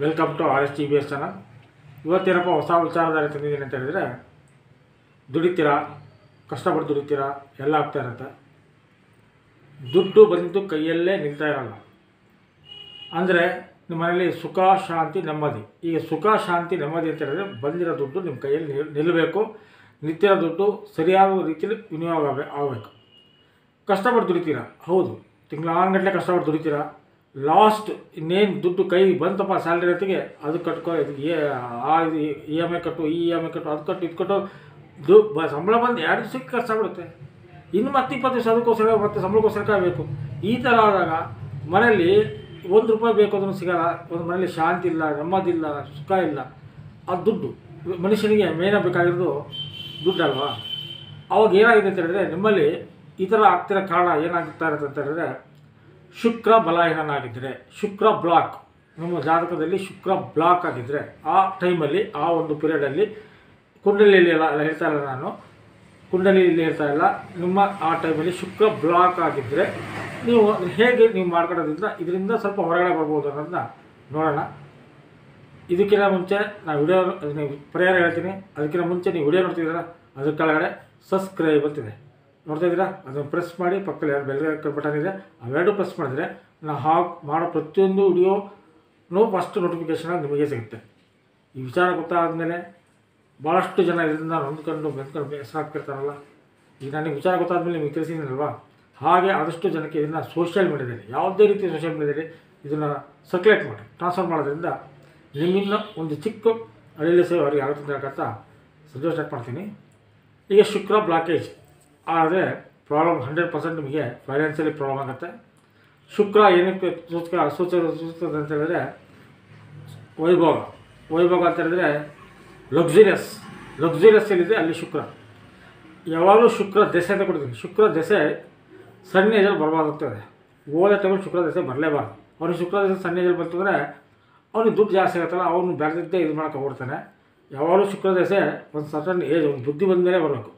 Welcome to R S T B S channel ಇವತ್ತೇನಪ್ಪ ಹೊಸ ವಿಚಾರಧಾರೆ ತಂದಿದ್ದೀನಿ ಅಂತ ಹೇಳಿದರೆ, ದುಡಿತೀರಾ, ಕಷ್ಟಪಟ್ಟು ದುಡಿತೀರಾ, ಎಲ್ಲ ಆಗ್ತಾ ಇರುತ್ತೆ. ದುಡ್ಡು ಬಂದು ಕೈಯಲ್ಲೇ ನಿಲ್ತಾ ಇರಲ್ಲ. ಅಂದರೆ ನಿಮ್ಮ ಮನೇಲಿ ಸುಖ, ಶಾಂತಿ, ನೆಮ್ಮದಿ. ಈಗ ಸುಖ, ಶಾಂತಿ, ನೆಮ್ಮದಿ ಅಂತ ಹೇಳಿದ್ರೆ ಬಂದಿರೋ ದುಡ್ಡು ನಿಮ್ಮ ಕೈಯಲ್ಲಿ ನಿಲ್ ನಿಲ್ಲಬೇಕು ನಿತ್ಯದ ದುಡ್ಡು ಸರಿಯಾದ ರೀತಿಯಲ್ಲಿ ವಿನಿಯೋಗ ಆಗ- ಆಗಬೇಕು. ಕಷ್ಟಪಟ್ಟು ದುಡಿತೀರಾ? ಹೌದು. ತಿಂಗಳಾನ್ಗಟ್ಟಲೆ ಕಷ್ಟಪಟ್ಟು ದುಡಿತೀರಾ? ಲಾಸ್ಟ್ ಇನ್ನೇನು ದುಡ್ಡು ಕೈ ಬಂತಪ್ಪ ಸ್ಯಾಲ್ರಿ ಹೊತ್ತಿಗೆ ಅದು ಕಟ್ಕೊ, ಇದು ಆ, ಇದು ಇ ಎಂ ಐ ಕಟ್ಟು, ಈ ಎಂ ಐ ಕಟ್ಟು, ಅದು ಕಟ್ಟು, ಇದು ಕಟ್ಟು ದು ಬ, ಸಂಬಳ ಬಂದು ಎರಡು ದಿವಸಕ್ಕೆ ಖರ್ಚಾಗ್ಬಿಡುತ್ತೆ. ಇನ್ನು ಮತ್ತೆ ಇಪ್ಪತ್ತು ದಿವಸ ಅದಕ್ಕೋಸ್ಕರ, ಮತ್ತೆ ಸಂಬಳಕ್ಕೋಸ್ಕರ ಕಾಯಬೇಕು. ಈ ಥರ ಆದಾಗ ಮನೆಯಲ್ಲಿ ಒಂದು ರೂಪಾಯಿ ಬೇಕು ಅದನ್ನು ಸಿಗಲ್ಲ, ಒಂದು ಮನೇಲಿ ಶಾಂತಿ ಇಲ್ಲ ನೆಮ್ಮದಿಲ್ಲ ಸುಖ ಇಲ್ಲ ಆ ದುಡ್ಡು. ಮನುಷ್ಯನಿಗೆ ಮೇನ ಬೇಕಾಗಿರೋದು ದುಡ್ಡಲ್ವಾ? ಅವಾಗ ಏನಾಗಿದೆ ಅಂತ ಹೇಳಿದ್ರೆ, ನಿಮ್ಮಲ್ಲಿ ಈ ಥರ ಆಗ್ತಿರೋ ಕಾರಣ ಏನಾಗ್ತಾ ಇರುತ್ತೆ ಅಂತ ಹೇಳಿದ್ರೆ ಶುಕ್ರ ಬಲಹೀನನಾಗಿದ್ದರೆ ಶುಕ್ರ ಬ್ಲಾಕ್ ನಮ್ಮ ಜಾತಕದಲ್ಲಿ ಶುಕ್ರ ಬ್ಲಾಕ್ ಆಗಿದ್ದರೆ ಆ ಟೈಮಲ್ಲಿ ಆ ಒಂದು ಪೀರಿಯಡಲ್ಲಿ ಕುಂಡಲಿಯಲ್ಲಿ ಎಲ್ಲ ಹೇಳ್ತಾ ಇಲ್ಲ ನಾನು. ಕುಂಡಲಿಯಲ್ಲಿ ಹೇಳ್ತಾ ಇಲ್ಲ. ನಿಮ್ಮ, ಆ ಟೈಮಲ್ಲಿ ಶುಕ್ರ ಬ್ಲಾಕ್ ಆಗಿದ್ದರೆ ನೀವು ಹೇಗೆ ನೀವು ಮಾಡ್ಕೊಳ್ಳೋದ್ರಿಂದ, ಇದರಿಂದ ಸ್ವಲ್ಪ ಹೊರಗಡೆ ಬರ್ಬೋದು ಅನ್ನೋದನ್ನ ನೋಡೋಣ. ಇದಕ್ಕಿಂತ ಮುಂಚೆ ನಾನು ವಿಡಿಯೋ ಅದನ್ನ ಪರಿಹಾರ ಹೇಳ್ತೀನಿ. ಅದಕ್ಕಿಂತ ಮುಂಚೆ ನೀವು ವಿಡಿಯೋ ನೋಡ್ತಿದ್ದೀರಾ? ಅದ್ರ ಕೆಳಗಡೆ ಸಬ್ಸ್ಕ್ರೈಬ್ ಅಂತಿದೆ. ನೋಡ್ತಾ ಇದ್ದೀರಾ? ಅದನ್ನು ಪ್ರೆಸ್ ಮಾಡಿ ಪಕ್ಕದಲ್ಲಿ ಎರಡು ಬೆಲ್ ಬಟನ್ ಇದೆ, ಅವೆರಡು ಪ್ರೆಸ್ ಮಾಡಿದ್ರೆ ನಾವು ಹಾಕ್, ಮಾಡೋ ಪ್ರತಿಯೊಂದು ವಿಡಿಯೋನೂ ಫಸ್ಟ್ ನೋಟಿಫಿಕೇಷನ್ ನಿಮಗೆ ಸಿಗುತ್ತೆ. ಈ ವಿಚಾರ ಗೊತ್ತಾದಮೇಲೆ ಭಾಳಷ್ಟು ಜನ ಇದರಿಂದ ಹೊಂದ್ಕೊಂಡು ಬೆಂದ್ಕೊಂಡು ಬೇಸರಾಗ್ತಿರ್ತಾರಲ್ಲ ಈಗ ನನಗೆ ವಿಚಾರ ಗೊತ್ತಾದ್ಮೇಲೆ ನಿಮಗೆ ತಿಳಿಸಿದ್ದೀನಲ್ವಾ ಹಾಗೆ ಆದಷ್ಟು ಜನಕ್ಕೆ ಇದನ್ನು ಸೋಷಿಯಲ್ ಮೀಡಿಯಾದಲ್ಲಿ ಯಾವುದೇ ರೀತಿ ಸೋಷಿಯಲ್ ಮೀಡಿಯಾದಲ್ಲಿ ಇದನ್ನು ಸರ್ಕ್ಯುಲೇಟ್ ಮಾಡಿ ಟ್ರಾನ್ಸ್ಫರ್ ಮಾಡೋದ್ರಿಂದ ನಿಮ್ಮಿಂದ ಒಂದು ಚಿಕ್ಕ ಅಡಿಯಲ್ಲಿ ಸೇವೆ ಅವರಿಗೆ ಆಗುತ್ತೆ ಅಂತ ಸಂತೋಷ ಮಾಡ್ತೀನಿ ಈಗ ಶುಕ್ರ ಬ್ಲಾಕೇಜ್ ಆದರೆ ಪ್ರಾಬ್ಲಮ್ ಹಂಡ್ರೆಡ್ ಪರ್ಸೆಂಟ್ ನಿಮಗೆ ಫೈನಾನ್ಷಿಯಲಿ ಪ್ರಾಬ್ಲಮ್ ಆಗುತ್ತೆ. ಶುಕ್ರ ಏನಕ್ಕೆ ಸೂಚಕ ಸೂಚಕ ಸೂಚಿಸ್ತದೆ ಅಂತ ಹೇಳಿದ್ರೆ ವೈಭೋಗ. ವೈಭೋಗ ಅಂತ ಹೇಳಿದ್ರೆ ಲಕ್ಸುರಿಯಸ್ ಲಕ್ಸುರಿಯಸ್ ಏನಿದೆ ಅಲ್ಲಿ ಶುಕ್ರ. ಯಾವಾಗಲೂ ಶುಕ್ರ ದೆಸೆ ಅಂತ ಕೊಡ್ತೀನಿ. ಶುಕ್ರ ದೆಸೆ ಸಣ್ಣ ಏಜಲ್ಲಿ ಬರಬಾರ್ದಾಗ್ತದೆ ಓದ ತಗೊಂಡು ಶುಕ್ರ ದೆಸೆ ಬರಲೇಬಾರ್ದು. ಅವ್ರಿಗೆ ಶುಕ್ರ ದೆಸೆ ಸಣ್ಣ ಏಜಲ್ಲಿ ಬಂತು ಅಂದರೆ ಅವ್ನಿಗೆ ದುಡ್ಡು ಜಾಸ್ತಿ ಆಗುತ್ತಲ್ಲ, ಅವನು ಬೆಳೆದಿದ್ದೇ ಇದು ಮಾಡೋಕೆ ಹೋಗ್ತಾನೆ ಯಾವಾಗಲೂ ಶುಕ್ರ ದೆಸೆ ಒಂದು ಸರ್ಟನ್ ಏಜ್ ಒಂದು ಬುದ್ಧಿ ಬಂದ ಮೇಲೆ ಬರಬೇಕು.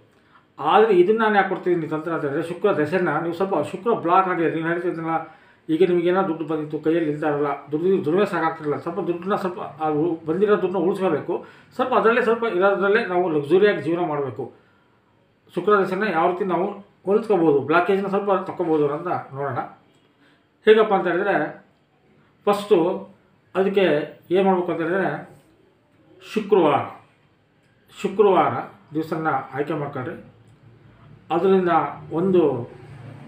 ಆದರೆ ಇದನ್ನು ನಾನು ಯಾಕೆ ಕೊಡ್ತಿದ್ದೀನಿ ತಂತ್ರ ಅಂತ ಹೇಳಿದ್ರೆ ಶುಕ್ರ ದೆಸೆನ ನೀವು ಸ್ವಲ್ಪ ಶುಕ್ರ ಬ್ಲಾಕ್ ಆಗಿದೆ ನೀವು ಹೇಳ್ತಿದ್ದೀನಲ್ಲ ಈಗ ನಿಮಗೇನೋ ದುಡ್ಡು ಬಂದಿತ್ತು, ಕೈಯಲ್ಲಿ ಇರಲ್ಲ ದುಡ್ಡು ಸಾಕಾಗ್ತಿರಲ್ಲ. ಸ್ವಲ್ಪ ದುಡ್ಡನ್ನ ಸ್ವಲ್ಪ ಅದು ಬಂದಿರೋ ದುಡ್ಡನ್ನ ಉಳಿಸ್ಕೋಬೇಕು. ಸ್ವಲ್ಪ ಅದರಲ್ಲೇ ಸ್ವಲ್ಪ ಇರೋದ್ರಲ್ಲೇ ನಾವು ಲಕ್ಸುರಿಯಾಗಿ ಜೀವನ ಮಾಡಬೇಕು. ಶುಕ್ರ ದಶೆನ ಯಾವ ರೀತಿ ನಾವು ಹೋಲಿಸ್ಕೋಬೋದು ಬ್ಲಾಕೇಜ್ನ ಸ್ವಲ್ಪ ತಗೋಬೋದು ಅಂತ ನೋಡೋಣ. ಹೇಗಪ್ಪ ಅಂತ ಹೇಳಿದ್ರೆ ಫಸ್ಟು ಅದಕ್ಕೆ ಏನು ಮಾಡಬೇಕು ಅಂತ ಹೇಳಿದ್ರೆ, ಶುಕ್ರವಾರ ಶುಕ್ರವಾರ ದಿವಸನ ಆಯ್ಕೆ ಮಾಡ್ಕೊಳ್ರಿ ಅದರಿಂದ ಒಂದು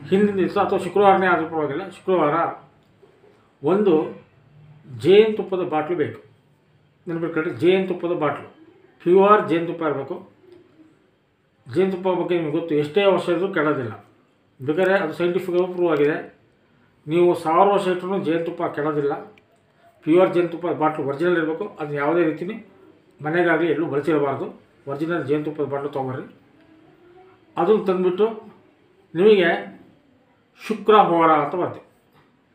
ಹಿಂದಿನ ದಿವಸ ಅಥವಾ ಶುಕ್ರವಾರನೇ ಆದರೂ ಪರವಾಗಿಲ್ಲ, ಶುಕ್ರವಾರ ಒಂದು ಜೇನುತುಪ್ಪದ ಬಾಟ್ಲು ಬೇಕು. ನೆನಪಿಟ್ಕೊಂಡ್ರೆ ಜೇನುತುಪ್ಪದ ಬಾಟ್ಲು. ಪ್ಯೂರ್ ಜೇನುತುಪ್ಪ ಇರಬೇಕು. ಜೇನುತುಪ್ಪ ಬಗ್ಗೆ ನಿಮಗೆ ಗೊತ್ತು, ಎಷ್ಟೇ ವರ್ಷ ಇದ್ದರೂ ಕೆಡೋದಿಲ್ಲ. ಬೇಕಾದ್ರೆ ಅದು ಸೈಂಟಿಫಿಕ್ ಪ್ರೂವ್ ಆಗಿದೆ. ನೀವು ಸಾವಿರ ವರ್ಷ ಇಟ್ಟರೂ ಜೇನುತುಪ್ಪ ಕೆಡೋದಿಲ್ಲ. ಪ್ಯೂರ್ ಜೇನುತುಪ್ಪ ಬಾಟ್ಲು ಒರಿಜಿನಲ್ ಇರಬೇಕು. ಅದು ಯಾವುದೇ ರೀತಿಯೂ ಮನೆಗಾಗಲಿ ಎಲ್ಲೂ ಬಳಸಿರಬಾರ್ದು ಒರಿಜಿನಲ್ ಜೇನುತುಪ್ಪದ ಬಾಟ್ಲು ತೊಗೊಳ್ರಿ ಅದನ್ನು ತಂದುಬಿಟ್ಟು ನಿಮಗೆ ಶುಕ್ರ ಹೋರ ಅಂತ ಬರುತ್ತೆ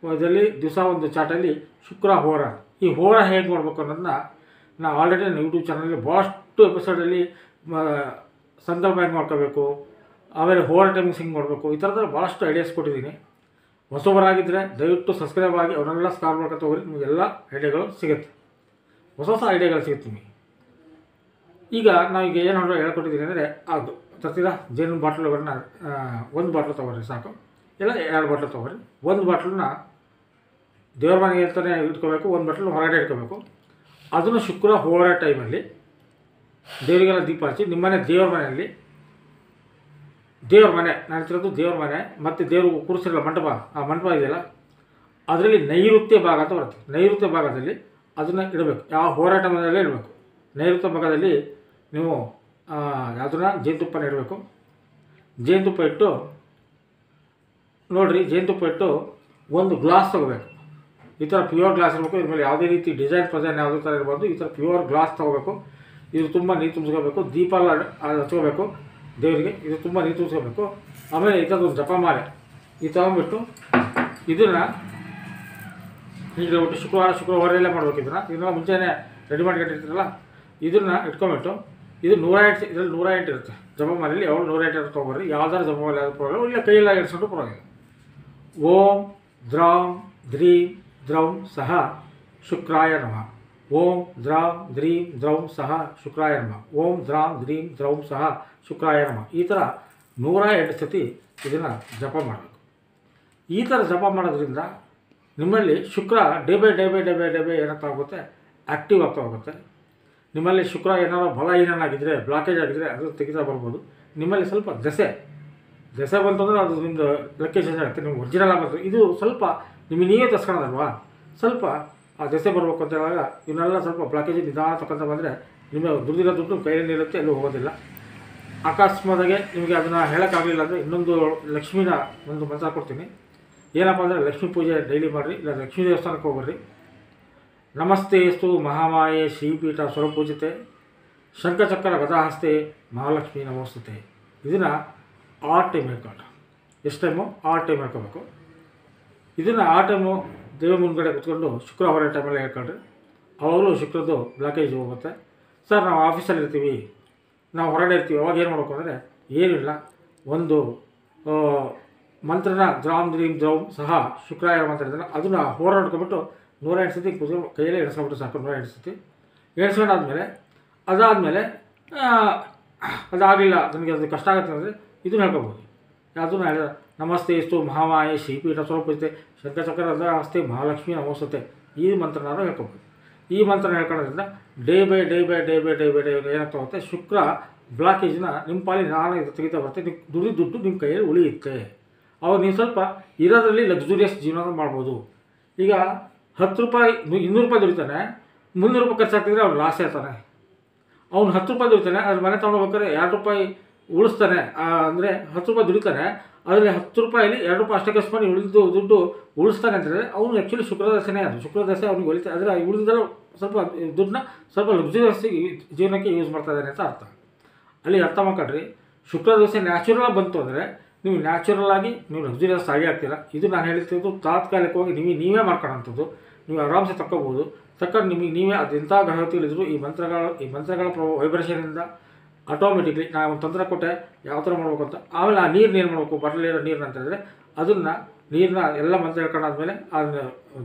ಇದರಲ್ಲಿ ದಿವಸ ಒಂದು ಚಾಟಲ್ಲಿ ಶುಕ್ರ ಹೋರ. ಈ ಹೋರ ಹೇಗೆ ಮಾಡಬೇಕು ಅನ್ನೋದನ್ನ ನಾನು ಆಲ್ರೆಡಿ ನನ್ನ ಯೂಟ್ಯೂಬ್ ಚಾನಲಲ್ಲಿ ಭಾಳಷ್ಟು ಎಪಿಸೋಡಲ್ಲಿ ಸಂದರ್ಭ ಹೆಂಗೆ ಮಾಡ್ಕೋಬೇಕು, ಆಮೇಲೆ ಹೋರ ಟೈಮಿಂಗ್ಸ್ ಹಿಂಗೆ ಮಾಡಬೇಕು, ಈ ಥರದ ಭಾಳಷ್ಟು ಐಡಿಯಾಸ್ ಕೊಟ್ಟಿದ್ದೀನಿ. ಹೊಸಬರಾಗಿದ್ದರೆ ದಯವಿಟ್ಟು ಸಬ್ಸ್ಕ್ರೈಬ್ ಆಗಿ ಅವನ್ನೆಲ್ಲ ಸ್ಟಾರ್ ಮಾಡ್ಕೊತ ನಿಮಗೆ ಎಲ್ಲ ಐಡಿಯಾಗಳು ಸಿಗುತ್ತೆ. ಹೊಸ ಹೊಸ ಐಡಿಯಾಗಳು ಸಿಗುತ್ತೆ ನಿಮಗೆ. ಈಗ ನಾವೀಗ ಏನು ಹೇಳ್ಕೊಟ್ಟಿದ್ದೀನಿ ಅಂದರೆ ಅದು. ತರ್ತೀರಾ ಜೇನು ಬಾಟ್ಲುಗಳನ್ನ ಒಂದು ಬಾಟ್ಲು ತೊಗೊಳ್ರಿ ಸಾಕು. ಇಲ್ಲ, ಎರಡು ಬಾಟ್ಲು ತೊಗೊಳ್ರಿ ಒಂದು ಬಾಟ್ಲನ್ನ ದೇವ್ರ ಮನೆಗೆ ಅಂತಲೇ ಇಟ್ಕೋಬೇಕು, ಒಂದು ಬಾಟ್ಲು ಹೊರಗಡೆ ಇಟ್ಕೋಬೇಕು. ಅದನ್ನು ಶುಕ್ರ ಹೋರ ಟೈಮಲ್ಲಿ ದೇವರಿಗೆಲ್ಲ ದೀಪ ಹಚ್ಚಿ ನಿಮ್ಮನೆ ದೇವ್ರ ಮನೆಯಲ್ಲಿ, ದೇವ್ರ ಮನೆ, ನಾನು ಹೇಳ್ತಿರೋದು ದೇವ್ರ ಮನೆ, ಮತ್ತು ದೇವರು ಕೂರಿಸಿರಲ್ಲ ಮಂಟಪ, ಆ ಮಂಟಪ ಇದೆಯಲ್ಲ, ಅದರಲ್ಲಿ ನೈಋತ್ಯ ಭಾಗ ಅಂತ ಬರುತ್ತೆ. ನೈಋತ್ಯ ಭಾಗದಲ್ಲಿ ಅದನ್ನು ಇಡಬೇಕು. ಯಾವ ಹೋರಾಟ ಮನೆಯಲ್ಲೇ ಇಡಬೇಕು. ನೈಋತ್ಯ ಭಾಗದಲ್ಲಿ ನೀವು ಯಾವುದನ್ನ ಜೇನುತುಪ್ಪನ ಇಡಬೇಕು. ಜೇನುತುಪ್ಪ ಇಟ್ಟು, ನೋಡಿರಿ ಜೇನುತುಪ್ಪ ಇಟ್ಟು ಒಂದು ಗ್ಲಾಸ್ ತೊಗೋಬೇಕು. ಈ ಥರ ಪ್ಯೂರ್ ಗ್ಲಾಸ್ ಇರಬೇಕು. ಇದ್ರ ಮೇಲೆ ಯಾವುದೇ ರೀತಿ ಡಿಸೈನ್ ಪ್ರಸೈನ್ ಯಾವುದೇ ಥರ ಇರ್ಬೋದು ಈ ಥರ ಪ್ಯೂರ್ ಗ್ಲಾಸ್ ತೊಗೋಬೇಕು. ಇದು ತುಂಬ ನೀರು ತುಂಬಿಸ್ಕೋಬೇಕು. ದೀಪ ಎಲ್ಲ ಹಚ್ಕೋಬೇಕು. ದೇವರಿಗೆ ಇದು ತುಂಬ ನೀರು ತುಂಬಿಸ್ಕೋಬೇಕು. ಆಮೇಲೆ ಈ ಥರದ್ದು ಜಪ ಮಾಲೆ. ಇದು ತೊಗೊಂಬಿಟ್ಟು ಇದನ್ನು ಹೀಗೆ ಒಟ್ಟು ಶುಕ್ರವಾರ ಶುಕ್ರವಾರ ಎಲ್ಲ ಮಾಡಬೇಕು ಇದನ್ನು. ಇದನ್ನು ಮುಂಚೆನೇ ರೆಡಿ ಕಟ್ಟಿರ್ತೀರಲ್ಲ ಇದನ್ನು ಇಟ್ಕೊಂಬಿಟ್ಟು ಇದು ನೂರ ಎಂಟು ಇದರಲ್ಲಿ ನೂರ ಎಂಟು ಇರುತ್ತೆ. ಜಪ ಮಾಲೆಯಲ್ಲಿ ಯಾವಾಗ ನೂರ ಎಂಟು ಇರುತ್ತೆ ತೊಗೊಬರ್ರಿ ಯಾವ್ದಾರು ಜಪ ಮಾಲೆ ಯಾವ್ದು ಪರವಾಗಿಲ್ಲ. ಇಲ್ಲ ಕೈಯಲ್ಲಿ ಇಡ್ಸ್ಕೊಂಡು ಪರವಾಗಿಲ್ಲ. ಓಂ ದ್ರೌಂ ದ್ರೀಂ ದ್ರೌಂ ಸಹ ಶುಕ್ರಾಯ ನಮಃ. ಓಂ ದ್ರಾಂ ದ್ರೀಂ ದ್ರೌಂ ಸಹ ಶುಕ್ರಾಯ ನಮಃ. ಓಂ ದ್ರಾಂ ದ್ರೀಂ ದ್ರೌಂ ಸಹ ಶುಕ್ರಾಯ ನಮಃ. ಈ ಥರ ನೂರ ಎಂಟು ಸತಿ ಇದನ್ನು ಜಪ ಮಾಡಬೇಕು. ಈ ಥರ ಜಪ ಮಾಡೋದ್ರಿಂದ ನಿಮ್ಮಲ್ಲಿ Shukra day by day by day by day by ಏನಾಗ್ತಾ ಹೋಗುತ್ತೆ ಆ್ಯಕ್ಟಿವ್ ಆಗ್ತಾ ಹೋಗುತ್ತೆ. ನಿಮ್ಮಲ್ಲಿ ಶುಕ್ರ ಏನಾರು ಬಲ ಏನೇನಾಗಿದ್ದರೆ ಬ್ಲಾಕೇಜ್ ಆಗಿದ್ದರೆ ಅದು ತೆಗಿತಾ ಬರ್ಬೋದು. ನಿಮ್ಮಲ್ಲಿ ಸ್ವಲ್ಪ ದೆಸೆ ದೆಸೆ ಬಂತಂದ್ರೆ ಅದು ನಿಮ್ಮದು ಲೊಕೇಶನ್ ಚೇಂಜ್ ಆಗುತ್ತೆ ನಿಮ್ಗೆ ಒರಿಜಿನಲ್ ಆಗುತ್ತೆ ಇದು ಸ್ವಲ್ಪ ನಿಮಗೆ ನೀವೇ ತಸ್ಕೊಳೋದಲ್ವಾ ಸ್ವಲ್ಪ ಆ ದೆಸೆ ಬರಬೇಕು ಅಂತ ಹೇಳುವಾಗ ಇವನ್ನೆಲ್ಲ ಸ್ವಲ್ಪ ಬ್ಲಾಕೇಜ್ ನಿಧಾನ ತಗೊಂತ ಬಂದರೆ ನಿಮಗೆ ದುಡ್ಡಿರೋ ದುಡ್ಡು ಕೈಯಲ್ಲಿ ಇರುತ್ತೆ, ಎಲ್ಲೂ ಹೋಗೋದಿಲ್ಲ. ಅಕಸ್ಮಾತಾಗೆ ನಿಮಗೆ ಅದನ್ನು ಹೇಳೋಕ್ಕಾಗಲಿಲ್ಲ ಅಂದರೆ ಇನ್ನೊಂದು ಲಕ್ಷ್ಮೀನ ಒಂದು ಮಂತ್ರ ಕೊಡ್ತೀನಿ. ಏನಪ್ಪ ಅಂದರೆ ಲಕ್ಷ್ಮೀ ಪೂಜೆ ಡೈಲಿ ಮಾಡಿರಿ, ಇಲ್ಲ ಲಕ್ಷ್ಮೀ ದೇವಸ್ಥಾನಕ್ಕೆ ಹೋಗ್ರಿ ನಮಸ್ತೆಸ್ತು ಮಹಾಮಾಯೆ ಶ್ರೀಪೀಠ ಸ್ವರಪೂಜಿತೆ ಶಂಖಚಕ್ರ ಗದಾಹಸ್ತೆ ಮಹಾಲಕ್ಷ್ಮಿ ನಮೋಸ್ತುತೆ. ಇದನ್ನು ಆರ್ ಟೈಮ್ ಹೇಳ್ಕೊಂಡು ಎಷ್ಟು ಟೈಮು? R time ಹೇಳ್ಕೊಬೇಕು. ಇದನ್ನು ಆ ಟೈಮು ದೇವ ಮುಂದ್ಗಡೆ ಕುತ್ಕೊಂಡು ಶುಕ್ರವಾರ ಟೈಮಲ್ಲಿ ಹೇಳ್ಕೊಂಡ್ರೆ ಅವಾಗಲೂ ಶುಕ್ರದ್ದು ಬ್ಲಾಕೇಜ್ ಹೋಗುತ್ತೆ. ಸರ್, ನಾವು ಆಫೀಸಲ್ಲಿ ಇರ್ತೀವಿ. ನಾವು ಹೊರಗಡೆ ಇರ್ತೀವಿ. ಅವಾಗ ಏನು ಮಾಡಬೇಕು ಅಂದರೆ ಏನಿಲ್ಲ. ಒಂದು ಮಂತ್ರನ ದ್ರಾಮ್ ದ್ರೀಮ್ ದ್ರೌಮ್ ಸಹ ಶುಕ್ರಾಯ ಮಂತ್ರ ಅದನ್ನು ಹೋರಾಡ್ಕೊಬಿಟ್ಟು ನೂರ ಎಂಟು ಸತಿ ಕುತ್ಕೊಂಡು ಕೈಯಲ್ಲೇ ಎಣಿಸ್ಕೊಬಿಟ್ಟು ಸಾಕು ನೂರ ಎಂಟು ಸತಿ. ಎಣಿಸ್ಕೊಂಡಾದ್ಮೇಲೆ ಅದಾದಮೇಲೆ ಅದಾಗಲಿಲ್ಲ ನನಗೆ ಅದು ಕಷ್ಟ ಆಗುತ್ತೆ ಅಂದರೆ ಇದನ್ನು ಹೇಳ್ಕೊಬೋದು. ಯಾವುದನ್ನು ಹೇಳಿದ ನಮಸ್ತೆ ಇಷ್ಟು ಮಹಾಮಾಯಿ, ಶ್ರೀಪೀಠ ಸ್ವರೂಪಿತೆ ಶಂಕಚಕ್ರದ ಆಸ್ತಿ, ಮಹಾಲಕ್ಷ್ಮಿ ನಮಸ್ತೆ ಈ ಮಂತ್ರನಾರು ಹೇಳ್ಕೊಬೋದು. ಈ ಮಂತ್ರ ಹೇಳ್ಕೊಳ್ಳೋದ್ರಿಂದ day by day by day by day by day ಏನಾಗ್ತಾ ಹೋಗುತ್ತೆ? ಶುಕ್ರ ಬ್ಲಾಕೇಜ್ನ ನಿಮ್ಮ ಪಾಲಿ ನಾನು ಇದು ತೆಗಿತಾ ಬರುತ್ತೆ. ನಿಮ್ಮ ದುಡಿ ದುಡ್ಡು ನಿಮ್ಮ ಕೈಯಲ್ಲಿ ಉಳಿಯುತ್ತೆ. ಅವಾಗ ನೀವು ಸ್ವಲ್ಪ ಇರೋದರಲ್ಲಿ ಲಕ್ಸುರಿಯಸ್ ಜೀವನ ಮಾಡ್ಬೋದು. ಈಗ ಹತ್ತು ರೂಪಾಯಿ ಇನ್ನೂರು ರೂಪಾಯಿ ದುಡಿತಾನೆ, ಮುನ್ನೂರು ರೂಪಾಯಿ ಖರ್ಚಾಗ್ತಿದ್ರೆ ಅವ್ನು ಲಾಸ್ ಆಗ್ತಾನೆ ಅವ್ನು ಹತ್ತು ರೂಪಾಯಿ ದುಡಿತಾನೆ, ಅದ್ರ ಮನೆ ತೊಗೊಂಡೋಗ್ಬೇಕಾದ್ರೆ ಎರಡು ರೂಪಾಯಿ ಉಳಿಸ್ತಾನೆ ಅಂದರೆ ಹತ್ತು ರೂಪಾಯಿ ದುಡಿತಾನೆ, ಅದರಲ್ಲಿ ಹತ್ತು ರೂಪಾಯಲ್ಲಿ ಎರಡು ರೂಪಾಯಿ ಅಷ್ಟೇ ಖರ್ಚು ಮಾಡಿ ಉಳಿದು ದುಡ್ಡು ಉಳಿಸ್ತಾನೆ ಅಂತಂದರೆ ಅವನು ಆ್ಯಕ್ಚುಲಿ ಶುಕ್ರದಾಸನೇ ಅದು. ಶುಕ್ರದಾಸೆ ಅವ್ನಿಗೆ ಒಲಿತಾ ಆದರೆ ಉಳಿದಿದ್ದರೆ ಸ್ವಲ್ಪ ದುಡ್ಡನ್ನ ಸ್ವಲ್ಪ ಲಕ್ಸುರಿಯಸ್ ಜೀವನಕ್ಕೆ ಯೂಸ್ ಮಾಡ್ತಾ ಇದ್ದಾನೆ ಅಂತ ಅರ್ಥ. ಅಲ್ಲಿ ಅರ್ಥ ಮಾಡ್ಕೊಳ್ರಿ. ಶುಕ್ರದಶೆ ನ್ಯಾಚುರಲ್ ಬಂತು ಅಂದರೆ ನೀವು ನ್ಯಾಚುರಲ್ ಆಗಿ ನೀವು ಲಕ್ಸುರಿಯಸ್ ಆಗಿ ಆಗ್ತೀರ. ಇದು ನಾನು ಹೇಳ್ತಿದ್ದು ತಾತ್ಕಾಲಿಕವಾಗಿ ನೀವು ನೀವೇ ಮಾಡ್ಕೊಳ್ಳೋಂಥದ್ದು ನೀವು ಆರಾಮ್ಸೆ ತಕ್ಕೋಬೋದು. ತಕ್ಕಂಡು ನಿಮಗೆ ನೀವೇ ಅದೆಂಥ ಗ್ರಹಗಳಿದ್ರು ಈ ಮಂತ್ರಗಳ ಈ ಮಂತ್ರಗಳ ವೈಬ್ರೇಷನಿಂದ ಆಟೋಮೆಟಿಕ್ಲಿ ನಾವು ಒಂದು ತಂತ್ರ ಕೊಟ್ಟೆ ಯಾವ ಥರ ಮಾಡಬೇಕು ಅಂತ. ಆಮೇಲೆ ಆ ನೀರು ಏನು ಮಾಡಬೇಕು? ಬಟ್ಟಲಿರೋ ನೀರನ್ನ ಅಂತ ಹೇಳಿದ್ರೆ ಅದನ್ನು ನೀರನ್ನ ಎಲ್ಲ ಮಂತ್ರ ಹೇಳ್ಕೊಂಡಾದ್ಮೇಲೆ ಅದನ್ನ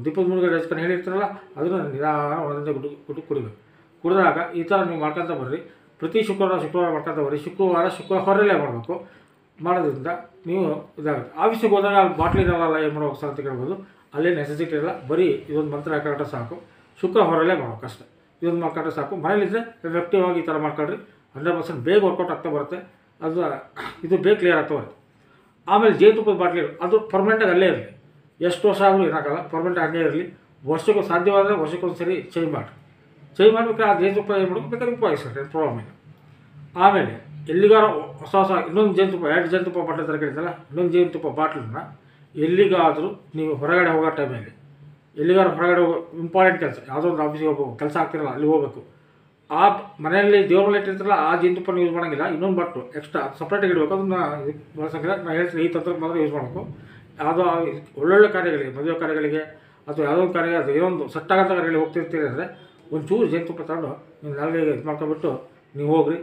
ದೀಪದ ಮುಳುಗಡೆ ಹಚ್ಕೊಂಡು ಹೇಳಿರ್ತಾರಲ್ಲ, ಅದನ್ನು ನಿಧಾನ ಒಂದೊಂದೇ ಗುಟ್ಟು ಕುಡಿಬೇಕು. ಕುಡಿದಾಗ ಈ ಥರ ನೀವು ಮಾಡ್ಕೊತ ಬರ್ರಿ. ಪ್ರತಿ ಶುಕ್ರವಾರ ಶುಕ್ರವಾರ ಮಾಡ್ಕೊತ ಬರ್ರಿ. ಶುಕ್ರವಾರ ಶುಕ್ರವಾರಲ್ಲೇ ಮಾಡಬೇಕು. ಮಾಡೋದ್ರಿಂದ ನೀವು ಇದಾಗುತ್ತೆ. ಆಫೀಸಿಗೆ ಹೋದಾಗ ಬಾಟ್ಲಿ ಇರಲ್ಲ ಏನು ಮಾಡಬೇಕು ಸರ್ ಅಂತ ಕೇಳ್ಬೋದು. ಅಲ್ಲೇ ನೆಸೆಸಿಟಿ ಇಲ್ಲ ಬರೀ ಇದೊಂದು ಮಂತ್ರ ಹಾಕೊಂಡ್ರೆ ಸಾಕು. ಶುಕ್ರ ಹೊರಲ್ಲೇ ಮಾಡೋಕೆ ಅಷ್ಟೇ. ಇದೊಂದು ಮಾಡ್ಕೊಂಡ್ರೆ ಸಾಕು. ಮನೇಲಿದ್ದರೆ ಎಫೆಕ್ಟಿವ್ ಆಗಿ ಈ ಥರ ಮಾಡ್ಕೊಳ್ರಿ. ಹಂಡ್ರೆಡ್ ಪರ್ಸೆಂಟ್ ಬೇಗ ವರ್ಕೌಟ್ ಆಗ್ತಾ ಬರುತ್ತೆ. ಅದು, ಇದು ಬೇಗ ಕ್ಲಿಯರ್ ಆಗ್ತಾ ಬರುತ್ತೆ. ಆಮೇಲೆ ಜೇನುತುಪ್ಪದ ಬಾಟ್ಲಿ ಅದು ಪರ್ಮನೆಂಟಾಗಿ ಅಲ್ಲೇ ಇರಲಿ. ಎಷ್ಟು ವರ್ಷ ಆದರೂ ಏನಾಗಲ್ಲ ಪರ್ಮನೆಂಟ್ ಹಂಗೆ ಇರಲಿ. ವರ್ಷಕ್ಕೂ ಸಾಧ್ಯವಾದರೆ ವರ್ಷಕ್ಕೊಂದು ಸರಿ ಚೇಂಜ್ ಮಾಡಿ ಚೇಂಜ್ ಮಾಡಬೇಕಾದ್ರೆ ಆ ಜೇನುತುಪ್ಪ ಏನು ಮಾಡಬೇಕು? ಬೇಕಾದ್ರೆ ಉಪಯೋಗಿಸ್ತಾರೆ ಏನು ಪ್ರಾಬ್ಲಮ್ ಇಲ್ಲ. ಆಮೇಲೆ ಎಲ್ಲಿಗಾರ ಹೊಸ ಹೊಸ ಇನ್ನೊಂದು ಜೇನುತುಪ್ಪ ಎರಡು ಜೇನುತುಪ್ಪ ಬಾಟ್ಲಿ ತರಕಾರಿ ಇನ್ನೊಂದು ಜೇನುತುಪ್ಪ ಬಾಟ್ಲನ್ನ ಎಲ್ಲಿಗಾದರೂ ನೀವು ಹೊರಗಡೆ ಹೋಗೋ ಟೈಮಲ್ಲಿ, ಎಲ್ಲಿಗಾದ್ರು ಹೊರಗಡೆ ಹೋಗೋ ಇಂಪಾರ್ಟೆಂಟ್ ಕೆಲಸ, ಯಾವುದೋ ಒಂದು ಆಫೀಸಿಗೆ ಹೋಗ್ಬೇಕು ಕೆಲಸ ಆಗ್ತಿರಲ್ಲ, ಅಲ್ಲಿ ಹೋಗಬೇಕು. ಆ ಮನೆಯಲ್ಲಿ ದೇವ್ರ ಲೈಟ್ ಇರ್ತಿರಲ್ಲ ಆ ಜೇನುತುಪ್ಪನ ಯೂಸ್ ಮಾಡೋಂಗಿಲ್ಲ. ಇನ್ನೊಂದು ಬಟ್ಟು ಎಕ್ಸ್ಟ್ರಾ ಸಪ್ರೇಟಾಗಿ ಇಡಬೇಕು. ಅದನ್ನು ಬಳಸೋಂಗಿಲ್ಲ ನಾನು ಹೇಳ್ತೀನಿ, ಈ ತಂತ್ರ ಮಾತ್ರ ಯೂಸ್ ಮಾಡಬೇಕು. ಯಾವುದೋ ಒಳ್ಳೊಳ್ಳೆ ಕಾರ್ಯಗಳಿಗೆ, ಮದುವೆ ಕಾರ್ಯಗಳಿಗೆ, ಅಥವಾ ಯಾವುದೋ ಒಂದು ಕಾರ್ಯ ಏನೋ ಒಂದು ಸಟ್ಟಾಗಂಥ ಕಾರ್ಯಗಳಿಗೆ ಹೋಗ್ತಿರ್ತೀರಿ ಅಂದರೆ ಒಂಚೂರು ಜೇನುತುಪ್ಪ ತಗೊಂಡು ನೀವು ನಾಲ್ಗೆ ಇದು ಮಾಡ್ಕೊಬಿಟ್ಟು ನೀವು ಹೋಗ್ರಿ.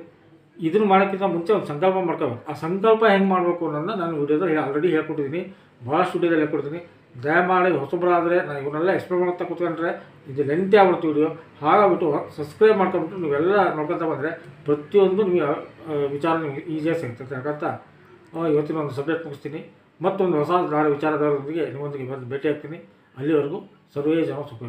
ಇದನ್ನು ಮಾಡೋಕ್ಕಿಂತ ಮುಂಚೆ ಒಂದು ಸಂಕಲ್ಪ ಮಾಡ್ಕೋಬೇಕು. ಆ ಸಂಕಲ್ಪ ಹೆಂಗೆ ಮಾಡಬೇಕು ಅನ್ನೋದನ್ನ ನಾನು ವಿಡಿಯೋದಲ್ಲಿ ಆಲ್ರೆಡಿ ಹೇಳ್ಕೊಟ್ಟಿದ್ದೀನಿ ಭಾಳಷ್ಟು ವಿಡಿಯೋದಲ್ಲಿ ಹೇಳ್ಕೊಡ್ತೀನಿ ದಯಮಾಡಿ ಹೊಸಬರಾದರೆ, ನಾನು ಇವನ್ನೆಲ್ಲ ಎಕ್ಸ್ಪ್ಲೇನ್ ಮಾಡ್ತಾ ಕೂತ್ಕೊಂಡ್ರೆ ಇದು ಲೆಂತಿ ಆಗ್ಬಿಡ್ತು ವಿಡಿಯೋ ಹಾಗಾಗ್ಬಿಟ್ಟು ಸಬ್ಸ್ಕ್ರೈಬ್ ಮಾಡ್ಕೊಂಬಿಟ್ಟು ನೀವೆಲ್ಲ ನೋಡ್ಕೊತಾ ಬಂದರೆ ಪ್ರತಿಯೊಂದು ನಿಮಗೆ ವಿಚಾರ ನಿಮಗೆ ಈಸಿಯಾಗಿ ಸಿಗ್ತದೆ. ಯಾಕಂತ ಇವತ್ತಿನ ಒಂದು ಸಬ್ಜೆಕ್ಟ್ ಮುಗಿಸ್ತೀನಿ. ಮತ್ತೊಂದು ಹೊಸ ದಾರಿ ವಿಚಾರದವರೊಂದಿಗೆ ನಿಮ್ಮೊಂದಿಗೆ ಬಂದು ಭೇಟಿ ಆಗ್ತೀನಿ. ಅಲ್ಲಿವರೆಗೂ ಸರ್ವೇ ಜನ ಸುಖ